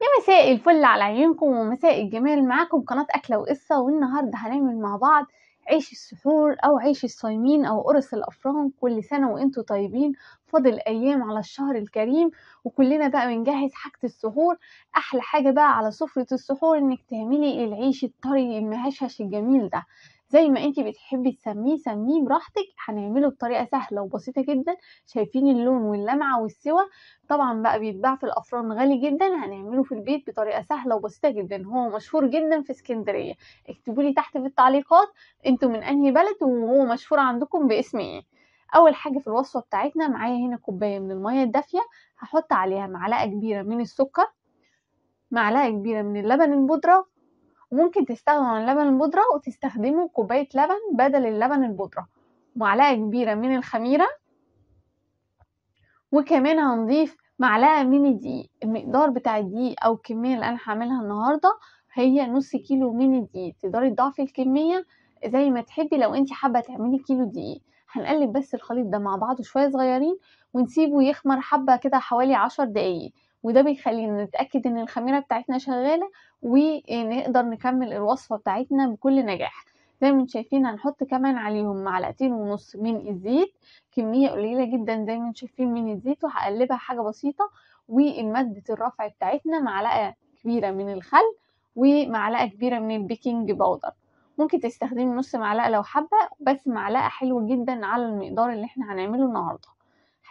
يا مساء الفل على عيونكم ومساء الجمال معاكم قناة أكلة وقصة والنهاردة هنعمل مع بعض عيش السحور أو عيش الصايمين أو قرص الأفران كل سنة وانتوا طيبين فاضل أيام على الشهر الكريم وكلنا بقى بنجهز حاجة السحور. أحلى حاجة بقى على سفرة السحور إنك تعملي العيش الطري المهشهش الجميل ده. زي ما انتي بتحبي تسميه سميه براحتك. هنعمله بطريقة سهلة وبسيطة جدا. شايفين اللون واللمعة والسوى. طبعا بقى بيتباع في الأفران غالي جدا. هنعمله في البيت بطريقة سهلة وبسيطة جدا. هو مشهور جدا في اسكندرية. اكتبوا لي تحت في التعليقات أنتوا من أنهي بلد وهو مشهور عندكم باسم إيه. أول حاجة في الوصفة بتاعتنا معايا هنا كوباية من المية الدافية. هحط عليها معلقة كبيرة من السكر معلقة كبيرة من اللبن البودرة وممكن تستغنوا عن اللبن البودرة وتستخدموا كوباية لبن بدل اللبن البودرة معلقة كبيرة من الخميرة وكمان هنضيف معلقة من الدقيق المقدار بتاع الدقيق أو الكمية اللي أنا هعملها النهاردة هي نص كيلو من الدقيق تقدري تضاعفي الكمية زي ما تحبي لو انت حابة تعملي كيلو دقيق. هنقلب بس الخليط ده مع بعضه شوية صغيرين ونسيبه يخمر حبة كده حوالي عشر دقايق. وده بيخلينا نتأكد إن الخميرة بتاعتنا شغالة ونقدر نكمل الوصفة بتاعتنا بكل نجاح. زي ما أنتم شايفين هنحط كمان عليهم معلقتين ونص من الزيت كمية قليلة جدا زي ما أنتم شايفين من الزيت وهقلبها حاجة بسيطة. والمادة الرافعة بتاعتنا معلقة كبيرة من الخل ومعلقة كبيرة من ال baking powder. ممكن تستخدمي نص معلقة لو حابة بس معلقة حلوة جدا على المقدار اللي إحنا هنعمله النهاردة.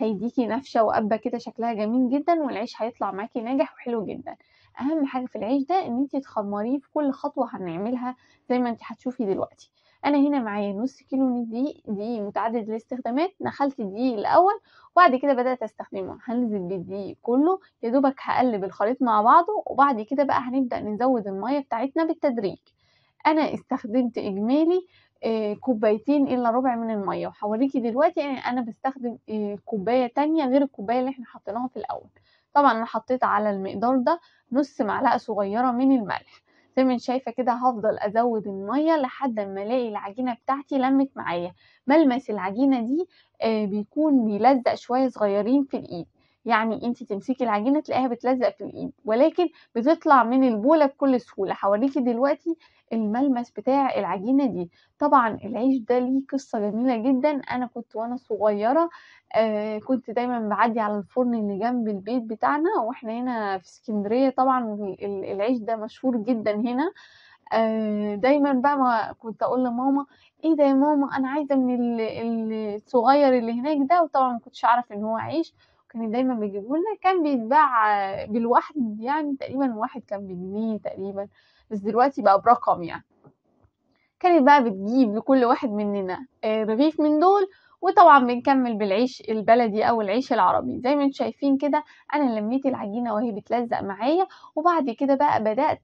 هيديكي نفشة وقبة كده شكلها جميل جدا والعيش هيطلع معاكي ناجح وحلو جدا. أهم حاجة في العيش ده إن انتي تخمريه في كل خطوة هنعملها زي ما انتي هتشوفي دلوقتي. أنا هنا معايا نص كيلو من الدقيق دقيق متعدد الاستخدامات. نخلت الدقيق الأول وبعد كده بدأت أستخدمه. هنزل بالدقيق كله يا دوبك هقلب الخليط مع بعضه وبعد كده بقى هنبدأ نزود المية بتاعتنا بالتدريج. أنا استخدمت إجمالي كوبايتين إلا ربع من المية. وهوريكي دلوقتي يعني أنا بستخدم كوباية تانية غير الكوباية اللي إحنا حطيناها في الأول. طبعا أنا حطيت على المقدار ده نص معلقة صغيرة من الملح. زي ما أنت شايفة كده هفضل أزود المية لحد ما ألاقي العجينة بتاعتي لمت معايا. ملمس العجينة دي بيكون بيلزق شوية صغيرين في الإيد. يعني انت تمسكي العجينة تلاقيها بتلزق في الإيد ولكن بتطلع من البولة بكل سهولة. هوريكي دلوقتي الملمس بتاع العجينة دي. طبعا العيش ده ليه قصة جميلة جدا. أنا كنت وأنا صغيرة آه كنت دايما بعدي على الفرن اللي جنب البيت بتاعنا وإحنا هنا في اسكندرية. طبعا العيش ده مشهور جدا هنا. آه دايما بقى ما كنت أقول لماما إيه ده يا ماما؟ أنا عايزة من الصغير اللي هناك ده. وطبعا ما كنتش أعرف إن هو عيش. كان دايما بيجيبوا لنا كان بيتباع بالواحد يعني تقريبا واحد كان بجنيه تقريبا بس دلوقتي بقى برقم يعني. كانت بقى بتجيب لكل واحد مننا رغيف من دول وطبعا بنكمل بالعيش البلدي أو العيش العربي. زي ما أنتم شايفين كده أنا لميت العجينة وهي بتلزق معايا وبعد كده بقى بدأت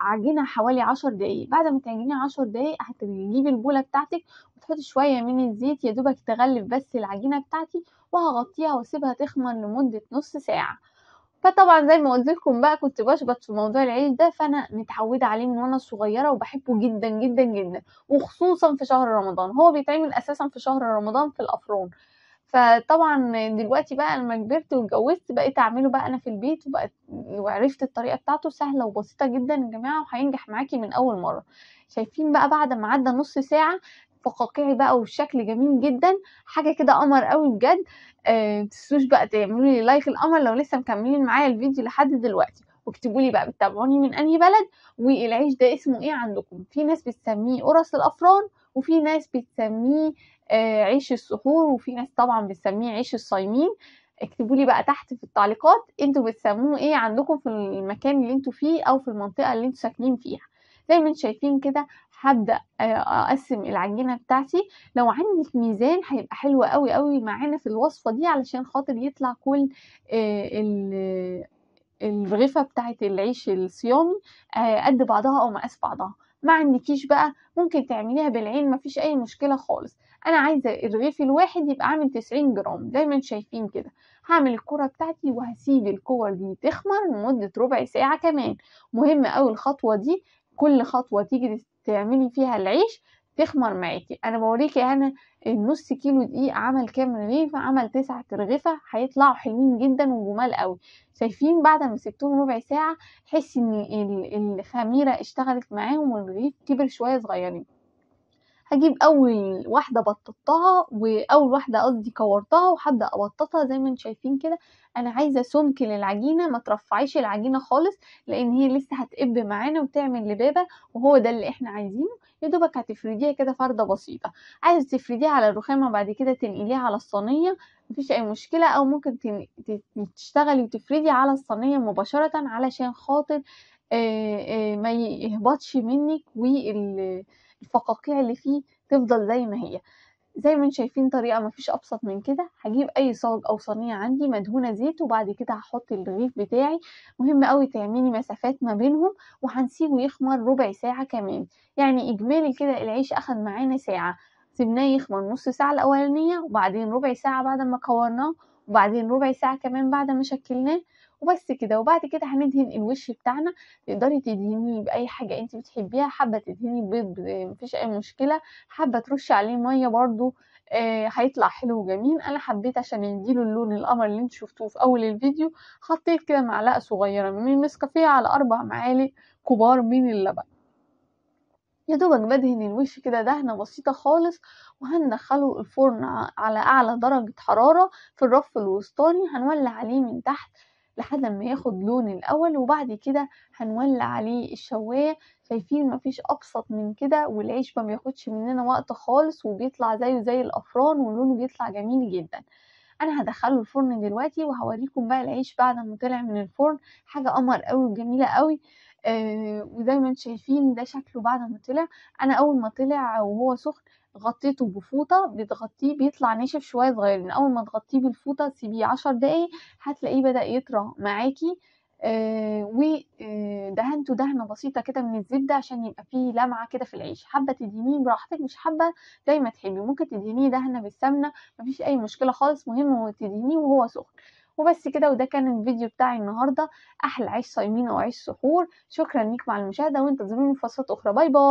عجينة حوالي عشر دقايق. بعد ما تعجنيها عشر دقايق هتجيبي البولة بتاعتك وتحطي شوية من الزيت يا دوبك تغلف بس العجينة بتاعتي وهغطيها وأسيبها تخمر لمدة نص ساعة. فطبعا زي ما قلت لكم بقى كنت بشبط في موضوع العيش ده فأنا متعودة عليه من وأنا صغيرة وبحبه جدا جدا جدا وخصوصا في شهر رمضان. هو بيتعمل أساسا في شهر رمضان في الأفران. فطبعا دلوقتي بقى لما كبرت واتجوزت بقيت أعمله بقى أنا في البيت وبقت وعرفت الطريقة بتاعته سهلة وبسيطة جدا يا جماعة وهينجح معاكي من أول مرة. شايفين بقى بعد ما عدى نص ساعة فقاقيعي بقى وبشكل جميل جدا. حاجة كده قمر قوي بجد. أه تنسوش بقى تعملوا لي لايك القمر لو لسه مكملين معايا الفيديو لحد دلوقتي. واكتبوا لي بقى بتتابعوني من أنهي بلد. والعيش ده اسمه إيه عندكم؟ في ناس بتسميه قرص الأفران وفي ناس بتسميه آه عيش السحور وفي ناس طبعا بتسميه عيش الصايمين. اكتبوا لي بقى تحت في التعليقات أنتوا بتسموه إيه عندكم في المكان اللي أنتوا فيه أو في المنطقة اللي أنتوا ساكنين فيها. زي ما أنتم شايفين كده هبدأ أقسم العجينة بتاعتي. لو عندك ميزان هيبقى حلو قوي قوي معانا في الوصفة دي علشان خاطر يطلع كل الرغيفه بتاعه العيش الصيامي قد بعضها أو مقاس بعضها. ما عندكيش بقى ممكن تعمليها بالعين مفيش أي مشكلة خالص. أنا عايزة الرغيف الواحد يبقى عامل 90 جرام زي ما شايفين كده. هعمل الكرة بتاعتي وهسيب الكور دي تخمر لمدة ربع ساعة كمان. مهم قوي الخطوة دي كل خطوة تيجي تعملي فيها العيش تخمر معاكي. أنا بوريكي هنا النص كيلو دقيق عمل كام رغيف عمل تسعة رغيفة هيطلعوا حلوين جدا وجمال قوي. شايفين بعد ما سبتهم ربع ساعة تحسي إن الخميرة اشتغلت معاهم والرغيف كبر شوية صغيرين. هجيب أول واحدة بططتها وأول واحدة قصدي كورتها وهبدا أبططها زي ما أنتم شايفين كده. أنا عايزة سمك للعجينة ما ترفعيش العجينة خالص لأن هي لسه هتقب معانا وتعمل لبابه وهو ده اللي إحنا عايزينه. يا دوبك هتفرديها كده فردة بسيطة. عايزة تفرديها على الرخامة بعد كده تنقليها على الصينية مفيش أي مشكلة. أو ممكن تشتغلي وتفردي على الصينية مباشرة علشان خاطر ما يهبطش منك وال الفقاقيع اللي فيه تفضل زي ما هي. زي ما أنتم شايفين طريقة مفيش أبسط من كده. هجيب أي صاج أو صينية عندي مدهونة زيت وبعد كده هحط الرغيف بتاعي. مهم قوي تعملي مسافات ما بينهم وهنسيبه يخمر ربع ساعة كمان. يعني إجمالي كده العيش أخد معانا ساعة. سيبناه يخمر نص ساعة الأولانية وبعدين ربع ساعة بعد ما كورناه وبعدين ربع ساعة كمان بعد ما شكلناه وبس كده. وبعد كده هندهن الوش بتاعنا. تقدري تدهنيه بأي حاجة انت بتحبيها. حابة تدهني بيض مفيش أي مشكلة. حابة ترشي عليه مية برضو. آه هيطلع حلو وجميل. أنا حبيت عشان يديله اللون القمر اللي أنتوا شفتوه في أول الفيديو. حطيت كده معلقة صغيرة من النسكافيه على أربع معالق كبار من اللبن. يا دوبك بدهن الوش كده دهنة بسيطة خالص وهندخله الفرن على أعلى درجة حرارة في الرف الوسطاني هنولع عليه من تحت لحد ما ياخد لون الأول وبعد كده هنولع عليه الشواية. شايفين مفيش أبسط من كده والعيش ما بياخدش مننا وقت خالص وبيطلع زيه زي الأفران ولونه بيطلع جميل جدا. أنا هدخله الفرن دلوقتي وهوريكم بقى العيش بعد ما طلع من الفرن. حاجة قمر قوي وجميلة قوي وزي ما أنتم شايفين ده شكله بعد ما طلع. أنا أول ما طلع وهو سخن غطيته بفوطة بتغطيه بيطلع ناشف شوية صغيرين أول ما تغطيه بالفوطة تسيبيه عشر دقايق هتلاقيه بدأ يطرى معاكي. آه ودهنته دهنة بسيطة كده من الزبدة عشان يبقى فيه لمعة كده في العيش. حابة تدهنيه براحتك مش حابة زي ما تحبي. ممكن تدهنيه دهنة بالسمنة مفيش أي مشكلة خالص. مهم تدهنيه وهو سخن. وبس كده وده كان الفيديو بتاعي النهاردة. أحلى عيش صايمين أو عيش سحور. شكرا ليكم على المشاهدة وانتظروني في فصلات أخرى. باي باي.